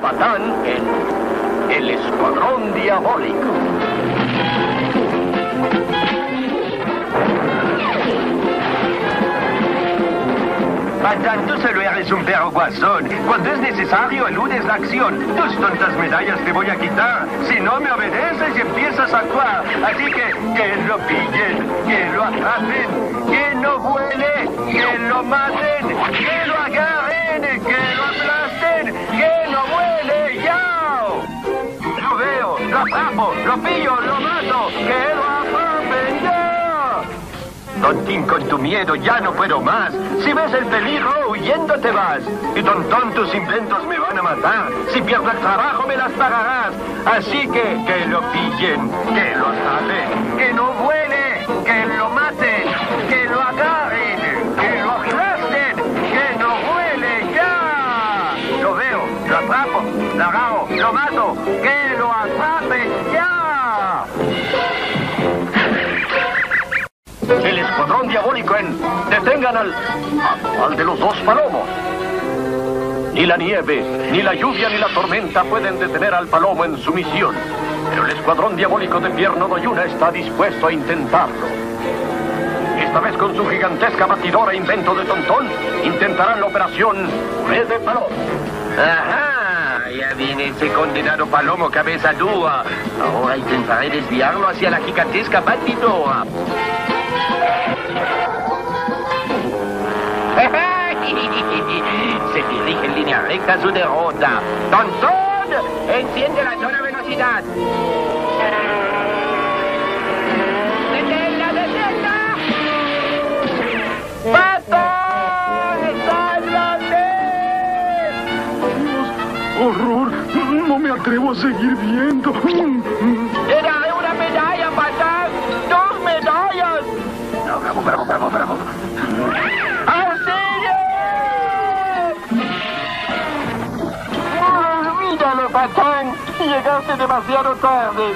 Patán en El Escuadrón Diabólico. A tanto se lo eres un perro guasón. Cuando es necesario, eludes la acción. Tus tontas medallas te voy a quitar. Si no me obedeces y empiezas a actuar. Así que, que lo pillen, que lo atrapen, que no vuele, que lo maten, que lo atrapo, lo pillo, lo mato, que lo atrapen, ya. Tontín, con tu miedo ya no puedo más. Si ves el peligro, huyendo te vas. Y tontón, tus inventos me van a matar. Si pierdo el trabajo, me las pagarás. Así que, que lo pillen, que lo atrapen, que no vuele, que lo maten, que lo agarren, que lo aplasten, que no vuele, ya. Lo veo, lo atrapo, lo agarro, lo mato, que lo atrapen, El Escuadrón Diabólico en Detengan al, al de los dos palomos. Ni la nieve, ni la lluvia, ni la tormenta pueden detener al palomo en su misión. Pero el Escuadrón Diabólico de Pierno Doyuna está dispuesto a intentarlo. Esta vez con su gigantesca batidora invento de Tontón, intentarán la operación Red de Palomo. Ajá, ya viene ese condenado palomo cabeza dura. Ahora intentaré desviarlo hacia la gigantesca batidora. Dirige en línea recta a su derrota. ¡Tontón! ¡Enciende la zona velocidad! ¡Deténla, deténla! ¡Patón! ¡Sálvate! ¡Horror! No me atrevo a seguir viendo. ¡Era ¡Olvídalo, patán! Llegaste demasiado tarde.